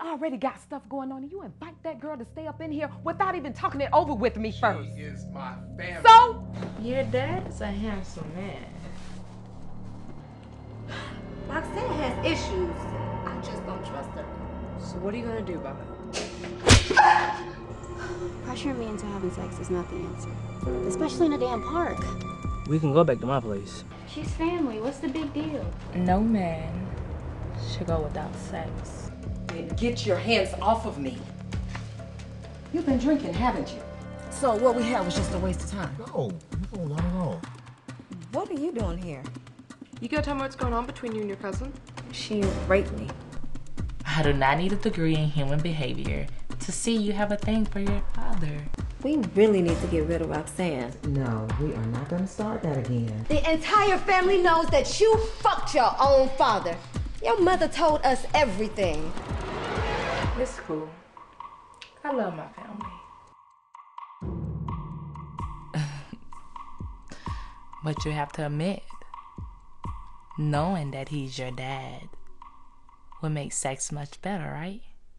We already got stuff going on, and you invite that girl to stay up in here without even talking it over with me first. She is my family. So, Your dad's a handsome man. Roxanne has issues. I just don't trust her. So what are you gonna do about it? Pressuring me into having sex is not the answer. Especially in a damn park. We can go back to my place. She's family. What's the big deal? No man should go without sex. Then get your hands off of me. You've been drinking, haven't you? So what we had was just a waste of time. No, no, not at all. What are you doing here? You gotta tell me what's going on between you and your cousin. She raped me. I do not need a degree in human behavior to see you have a thing for your father. We really need to get rid of Roxanne. No, we are not gonna start that again. The entire family knows that you fucked your own father. Your mother told us everything. It's cool. I love my family. but you have to admit, knowing that he's your dad would make sex much better, right?